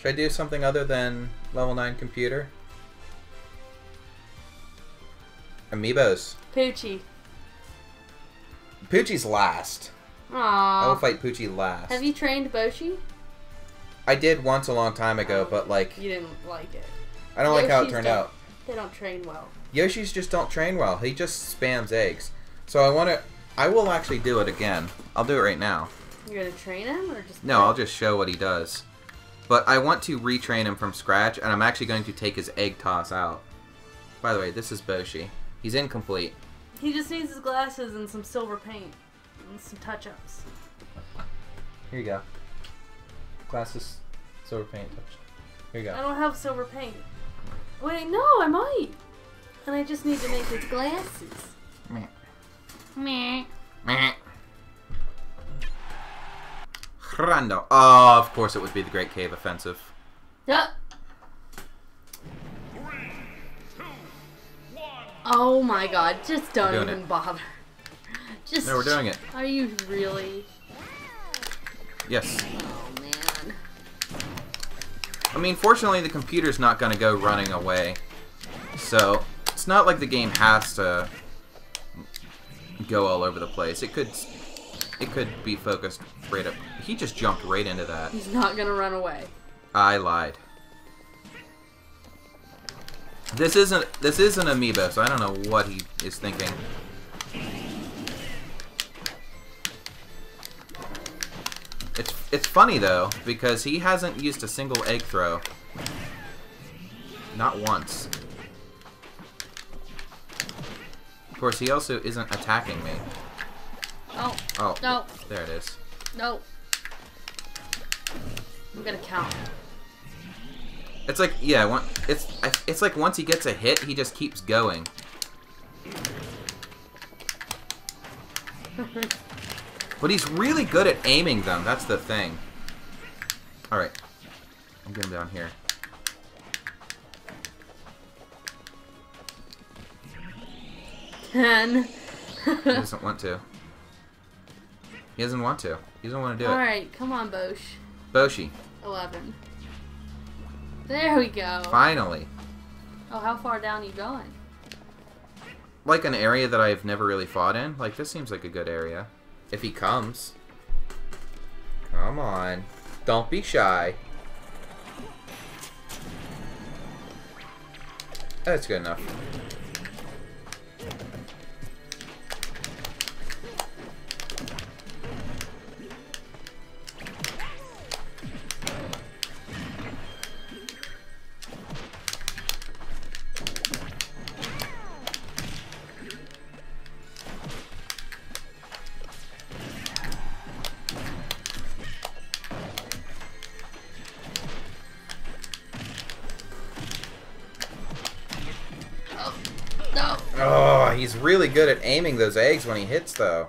Should I do something other than level 9 computer? Amiibos. Poochie. Poochie's last. Aww. I will fight Poochie last. Have you trained Boshi? I did once a long time ago, but oh, like You didn't like it. I don't like how it turned out. They don't train well. Yoshi's just don't train well. He just spams eggs. So I want to. I will actually do it again. I'll do it right now. You're gonna train him or just No, I'll just show what he does. But I want to retrain him from scratch, and I'm actually going to take his egg toss out. By the way, this is Boshi. He's incomplete. He just needs his glasses and some silver paint and some touch-ups. Here you go. Glasses, silver paint touch. Here you go. I don't have silver paint. Wait, no, I might. And I just need to make his glasses. Meh. Meh. Meh. Rando. Oh, of course it would be the Great Cave Offensive. Yeah. Oh my god, just don't even it. bother. Just No, we're doing it. Are you really? Yes. Oh man. I mean, fortunately, the computer's not going to go running away. So, it's not like the game has to go all over the place. It could it could be focused right up. He just jumped right into that. He's not gonna run away. I lied. This isn't this is an amiibo, so I don't know what he is thinking. It's it's funny though because he hasn't used a single egg throw. Not once. Of course, he also isn't attacking me. Oh, No. there it is. no. I'm gonna count. It's like yeah, one, it's it's like once he gets a hit, he just keeps going. But he's really good at aiming them. That's the thing. All right, I'm getting down here. Ten. He doesn't want to. He doesn't want to. He doesn't want to do it. Alright, come on, Bosch. Boshi, 11. There we go. finally. Oh, how far down you going? Like an area that I've never really fought in. Like this seems like a good area. If he comes. Come on. Don't be shy. That's good enough. Really good at aiming those eggs when he hits, though.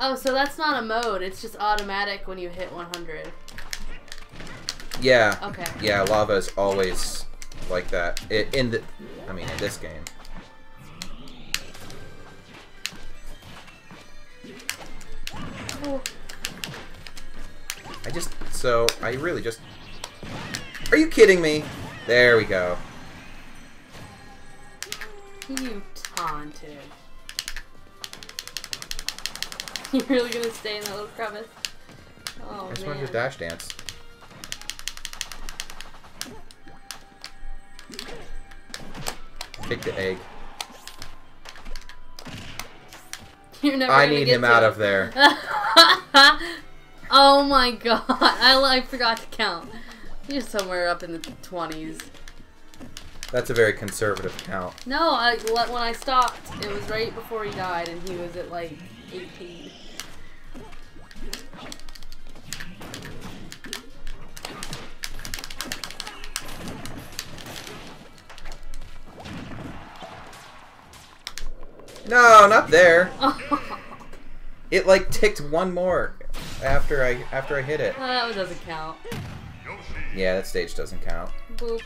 Oh, so that's not a mode. It's just automatic when you hit 100. Yeah. Okay. Yeah, lava is always like that. I in the, I mean, in this game. Oh, I just, so, I really just... Are you kidding me? There we go. You taunted. You really gonna stay in that little crevice? Oh, I just man. wanted to dash dance. Kick the egg. You're never I need get him out it. of there. oh my god. I, I forgot to count. You're somewhere up in the 20s. That's a very conservative count. No, I, when I stopped, it was right before he died, and he was at like 18. No, not there. Oh. It like ticked one more after I after I hit it. that doesn't count. Yeah, that stage doesn't count. Boop.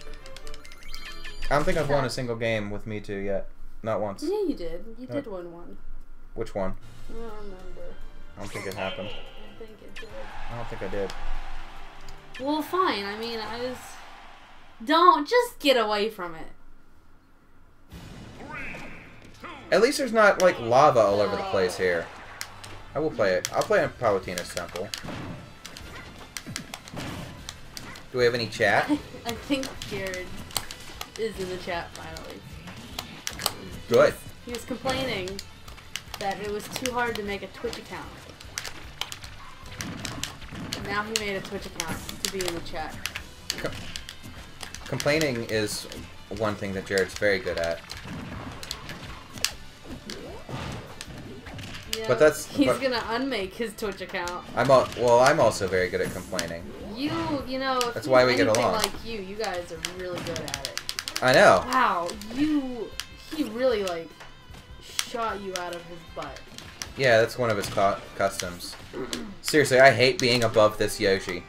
I don't think I've won a single game with Mewtwo yet. Not once. Yeah, you did. You No. did win one. Which one? I don't remember. I don't think it happened. I think it did. I don't think I did. Well, fine. I mean, I was. Don't just get away from it. At least there's not like lava all over the place here. I will play it. I'll play in Palutena's Temple. Do we have any chat? I think Jared is in the chat finally. Good. He was complaining that it was too hard to make a Twitch account. And now he made a Twitch account to be in the chat. Co- complaining is one thing that Jared's very good at. Yeah, But that's- he's but- gonna unmake his Twitch account. I'm al- well. I'm also very good at complaining. You, you know, if That's he's why we get along. Like you, you guys are really good at it. I know. Wow, you, he really like shot you out of his butt. Yeah, that's one of his cu- customs. Seriously, I hate being above this Yoshi.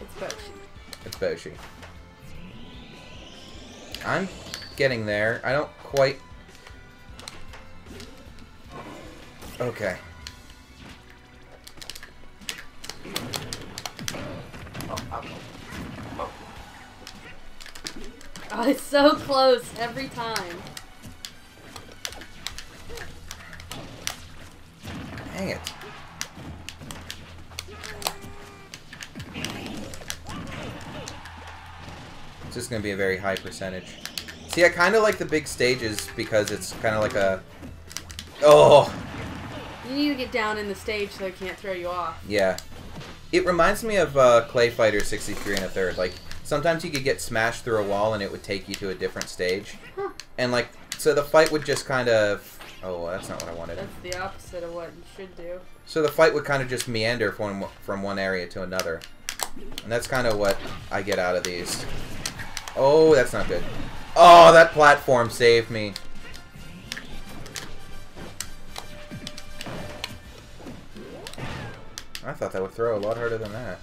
It's Boshi. It's Boshi. I'm getting there. I don't quite... Okay. Oh, it's so close every time. Dang it. It's just gonna be a very high percentage. See, I kind of like the big stages because it's kind of like a... Oh! You need to get down in the stage so they can't throw you off. Yeah. It reminds me of uh, Clay Fighter 63 and a third. Like, sometimes you could get smashed through a wall and it would take you to a different stage. Huh. And, like, so the fight would just kind of... Oh, that's not what I wanted. That's the opposite of what you should do. So the fight would kind of just meander from, from one area to another. And that's kind of what I get out of these. Oh, that's not good. Oh, that platform saved me. I thought that would throw a lot harder than that.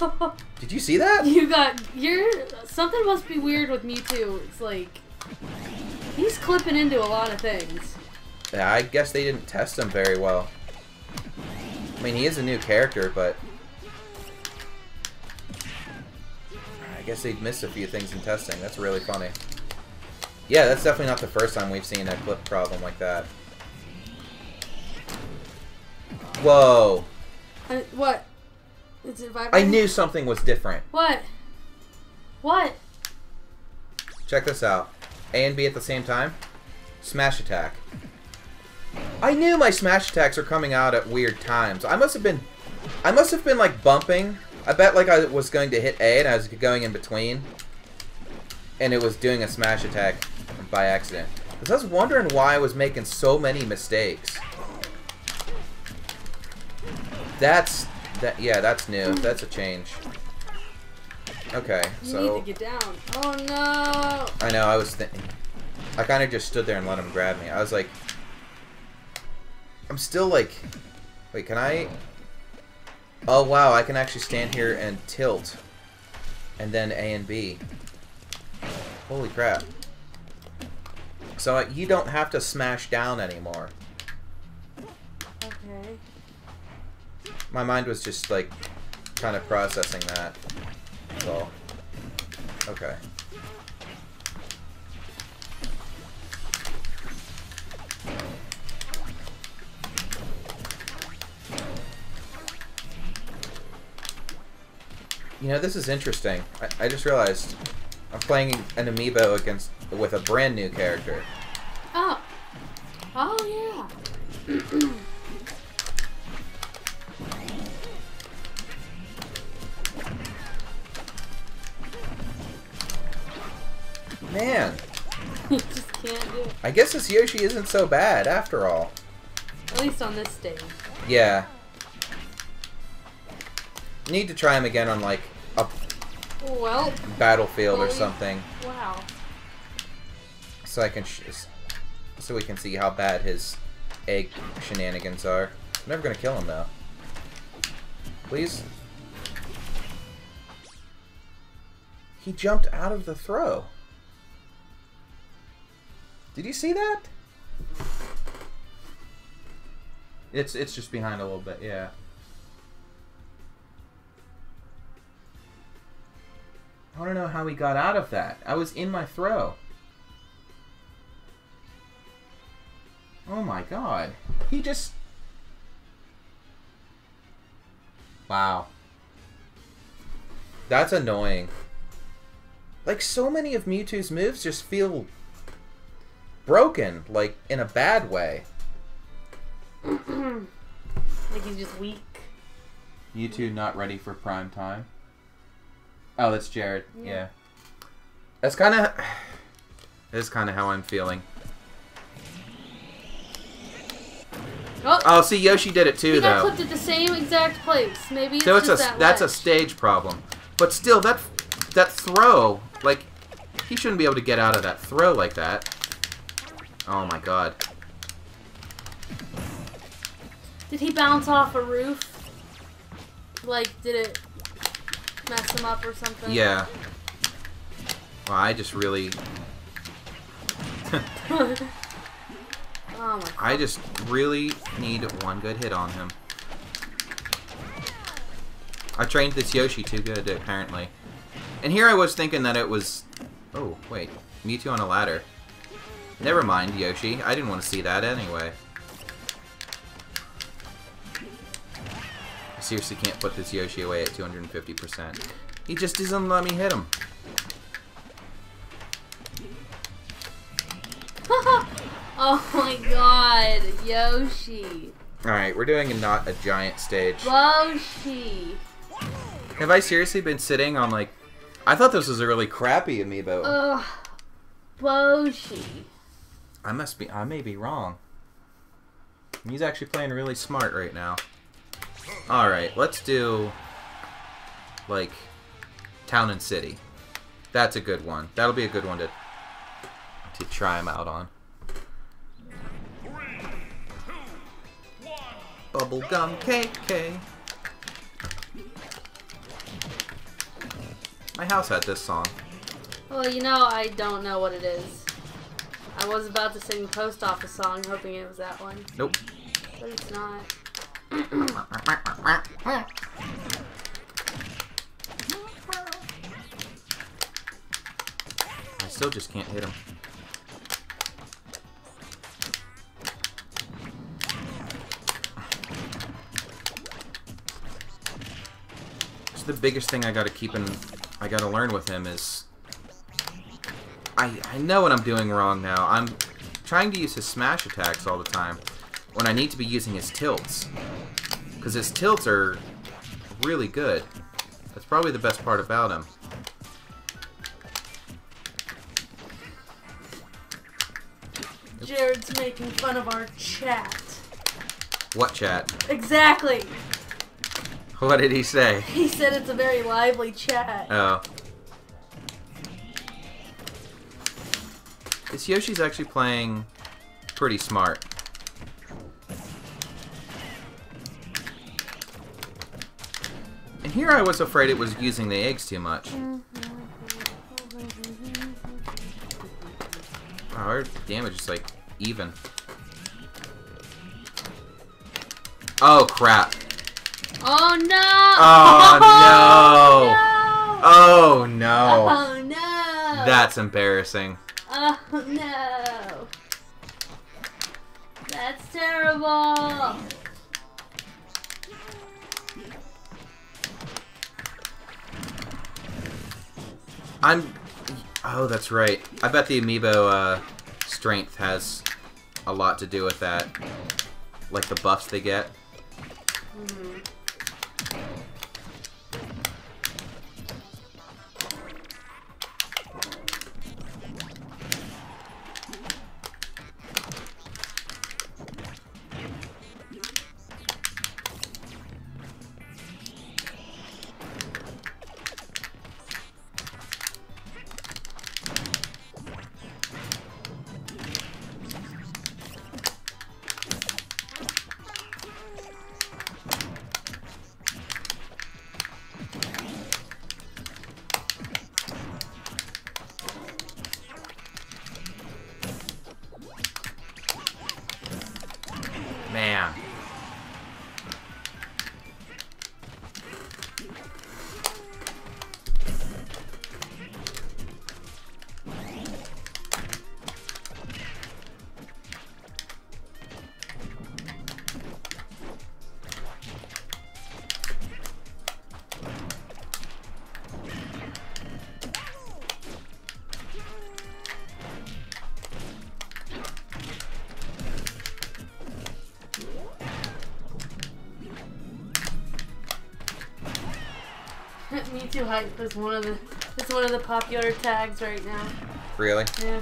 Did you see that? you got you're something must be weird with Mewtwo. It's like he's clipping into a lot of things. Yeah, I guess they didn't test him very well. I mean, he is a new character, but... I guess they missed a few things in testing. That's really funny. Yeah, that's definitely not the first time we've seen a clip problem like that. Whoa! Uh, what? Is it I knew something was different. What? What? Check this out. A and B at the same time. Smash attack. I knew my smash attacks are coming out at weird times. I must have been I must have been like bumping. I bet like I was going to hit A and I was going in between. And it was doing a smash attack by accident. Because I was wondering why I was making so many mistakes. That's that yeah, that's new. That's a change. Okay, You so need to get down. Oh no! I know, I was thinking. I kind of just stood there and let him grab me. I was like. I'm still like. Wait, can I. Oh, wow, I can actually stand here and tilt. And then A and B. Holy crap. So uh, you don't have to smash down anymore. Okay. My mind was just like kind of processing that. All. Okay. You know, this is interesting. I, I just realized I'm playing an amiibo against with a brand new character. Oh. Oh yeah. I guess this Yoshi isn't so bad after all. At least on this stage. Yeah. Need to try him again on like a Well, battlefield or Well, we- something, wow. so I can sh so we can see how bad his egg shenanigans are. I'm never gonna kill him though. Please. He jumped out of the throw. Did you see that? It's it's just behind a little bit, yeah. I don't know how he got out of that. I was in my throw. Oh my god. He just... Wow. That's annoying. Like, so many of Mewtwo's moves just feel broken, like, in a bad way. like he's just weak. Mewtwo not ready for prime time. Oh, that's Jared. Yeah. Yeah. That's kind of... That's kind of how I'm feeling. Oh, Oh, see, Yoshi did it too, he got though. clipped at the same exact place. Maybe it's So it's a that that's a stage problem. But still, that that throw, like, he shouldn't be able to get out of that throw like that. Oh my god. Did he bounce off a roof? Like, did it mess him up or something? Yeah. Well, I just really, oh my. I just really need one good hit on him. I trained this Yoshi too good, apparently. And here I was thinking that it was... Oh, wait. Mewtwo on a ladder. Never mind, Yoshi. I didn't want to see that anyway. I seriously can't put this Yoshi away at 250%. He just doesn't let me hit him. oh my god, Yoshi. Alright, we're doing a not a giant stage. Yoshi. Have I seriously been sitting on, like... I thought this was a really crappy amiibo. Ugh. Boshi. I must be. I may be wrong. He's actually playing really smart right now. All right, let's do like town and city. That's a good one. That'll be a good one to to try him out on. Bubblegum KK. My house had this song. Well, you know, I don't know what it is. I was about to sing the Post Office song, hoping it was that one, Nope. but it's not. I still just can't hit him. It's the biggest thing I gotta keep in, I gotta learn with him is, I I know what I'm doing wrong now. I'm trying to use his smash attacks all the time, when I need to be using his tilts, because his tilts are really good. That's probably the best part about him. Jared's making fun of our chat. What chat? Exactly. What did he say? He said it's a very lively chat. Oh. This Yoshi's actually playing pretty smart. And here I was afraid it was using the eggs too much. Wow, our damage is like even. Oh crap. Oh no! Oh, oh no! Oh no. Oh no! That's embarrassing. Oh no! That's terrible! I'm. Oh, that's right. I bet the amiibo uh, strength has a lot to do with that. Like the buffs they get. Mhm. Man. Mewtwo hype is one of the it's one of the popular tags right now. Really? Yeah.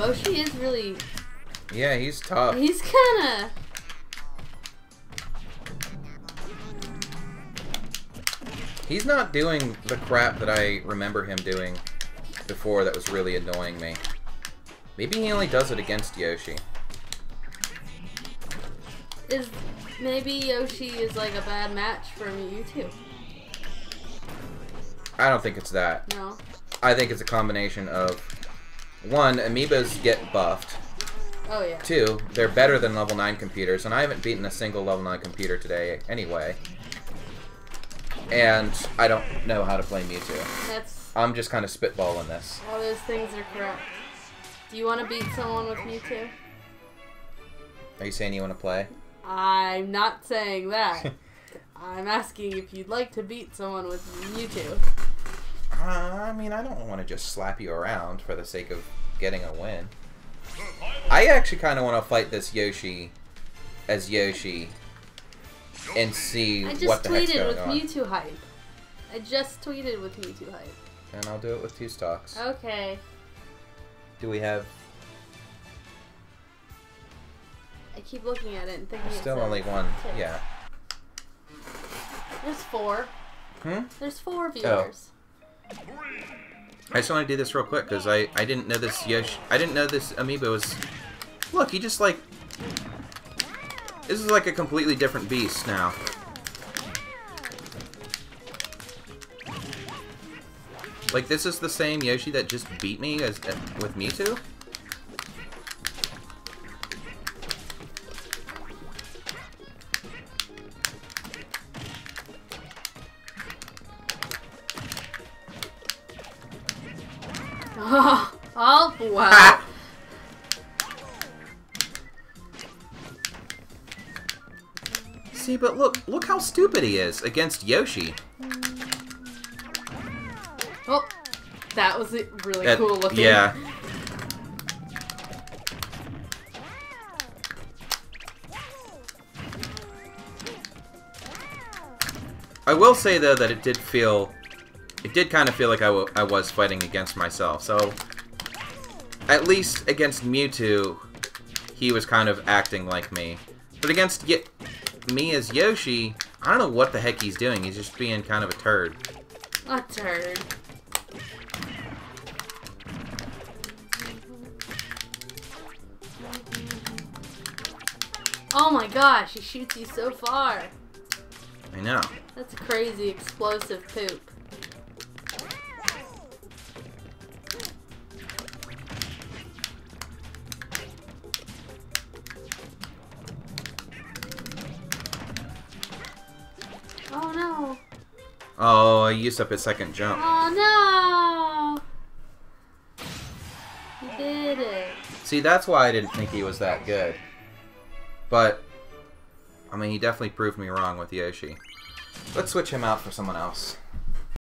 Boshi is really. Yeah, he's tough. He's kinda. He's not doing the crap that I remember him doing before that was really annoying me. Maybe he only does it against Yoshi. Is maybe Yoshi is like a bad match for Mewtwo? I don't think it's that. No. I think it's a combination of one, amiibos get buffed. Oh yeah. Two, they're better than level 9 computers, and I haven't beaten a single level 9 computer today anyway. And I don't know how to play Mewtwo. That's I'm just kind of spitballing this. all those things are correct. Do you want to beat someone with Mewtwo? Are you saying you want to play? I'm not saying that. I'm asking if you'd like to beat someone with Mewtwo. Uh, I mean, I don't want to just slap you around for the sake of getting a win. I actually kind of want to fight this Yoshi as Yoshi and see what the heck's going on. I just tweeted going with on. Mewtwo hype. I just tweeted with Mewtwo hype. And I'll do it with two stocks. Okay. Do we have I keep looking at it and thinking still only one? tick. Yeah. There's four. Hmm? There's four viewers. I just want to do this real quick because I I didn't know this Yoshi. I didn't know this amiibo was. Look, he just like. This is like a completely different beast now. Like this is the same Yoshi that just beat me as uh, with Mewtwo. Stupid he is against Yoshi. Oh, that was really That- cool looking. Yeah. I will say though that it did feel, it did kind of feel like I, was fighting against myself. So, at least against Mewtwo, he was kind of acting like me. But against y me as Yoshi, I don't know what the heck he's doing. He's just being kind of a turd. A turd. Oh my gosh, he shoots you so far. I know. That's crazy explosive poop. I used up his second jump. Oh no. He did it. See, that's why I didn't think he was that good. But, I mean, he definitely proved me wrong with Yoshi. Let's switch him out for someone else.